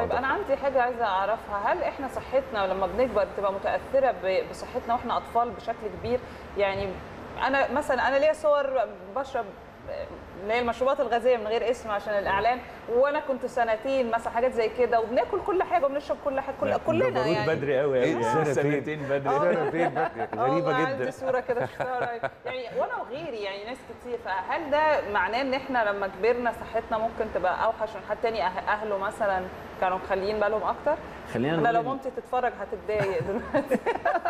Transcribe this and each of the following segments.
طيب. أنا عندي حاجة عايزة أعرفها هل إحنا صحتنا لما بنكبر بتبقى متأثرة بصحتنا وإحنا أطفال بشكل كبير يعني أنا مثلا أنا ليا صور بشرب اللي هي المشروبات الغازية من غير اسم عشان الإعلان وأنا كنت سنتين مثلا حاجات زي كده وبناكل كل حاجة وبنشرب كل حاجة كل كلنا يعني بدري قوي إيه قوي ده؟ يعني؟ سنتين بدري آه. فين بقى؟ غريبة آه، عندي جدا صورة كده شفتها قريب. يعني وأنا وغيري يعني ناس كتير فهل ده معناه إن إحنا لما كبرنا صحتنا ممكن تبقى أوحش من حد تاني أه- أهله مثلا كانوا مخليين بالهم أكتر خلينا أنا نقول لو مامتي تتفرج هتتضايق دلوقتي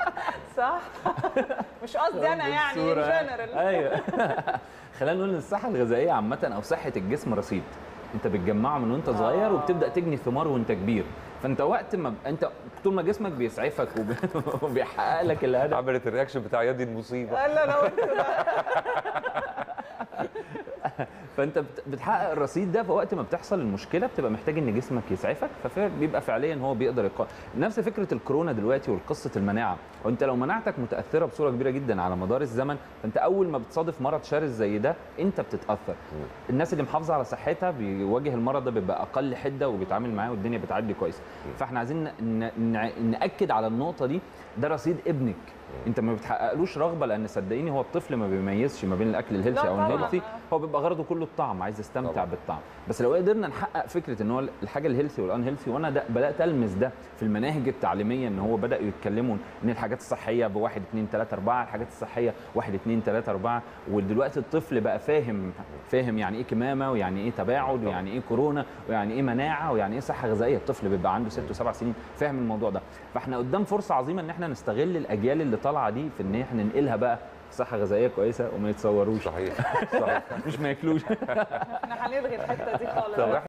صح مش قصدي أنا يعني. جنرال أيوه خلينا نقول إن الصحة الغذائية عامة أو صحة الجسم رصيد أنت بتجمعه من وأنت صغير آه. وبتبدأ تجني ثمار وأنت كبير فأنت وقت ما ب- أنت طول ما جسمك بيسعفك وب- وبيحقق لك الهدف عملت ال reaction بتاع يدي المصيبة لا لا. فانت بت- بتحقق الرصيد ده فوقت ما بتحصل المشكلة بتبقى محتاج إن جسمك يسعفك فبيبقى فعليا هو بيقدر يقاوم نفس فكرة الكورونا دلوقتي وقصه المناعة. وانت لو مناعتك متأثرة بصورة كبيرة جدا على مدار الزمن فانت أول ما بتصادف مرض شرس زي ده انت بتتأثر. الناس اللي محافظة على صحتها بيواجه المرض ده بيبقى أقل حدة وبيتعامل معاه والدنيا بتعدي كويس. فاحنا عايزين نأكد على النقطة دي ده رصيد ابنك. انت ما بتحققلوش رغبة لأن صدقيني هو الطفل ما بيميزش ما بين الأكل ال healthy أو. ال unhealthy هو بيبقى غرضه كله الطعم عايز يستمتع طبعاً. بالطعم بس لو قدرنا نحقق فكرة إن هو الحاجة ال healthy وال unhealthy وأنا ده بدأت ألمس ده في المناهج التعليمية إن هو بدأوا يتكلموا إن الحاجات الصحية بواحد اتنين تلاتة أربعة الحاجات الصحية واحد اتنين تلاتة أربعة ودلوقتي الطفل بقى فاهم فاهم يعني إيه كمامة ويعني إيه تباعد. ويعني إيه كورونا ويعني إيه مناعة ويعني إيه صحة غذائية الطفل بيبقى عنده ست وسبع سنين فاهم الموضوع ده فإحنا قدام فرصة عظيمة إن إحنا نستغل الأجيال اللي طالعه دي في إن إحنا ننقلها بقى في صحة غذائية كويسة وما يتصوروش. صحيح. صحيح. مش ما ياكلوش. إحنا هنلغي الحتة دي خالص. طب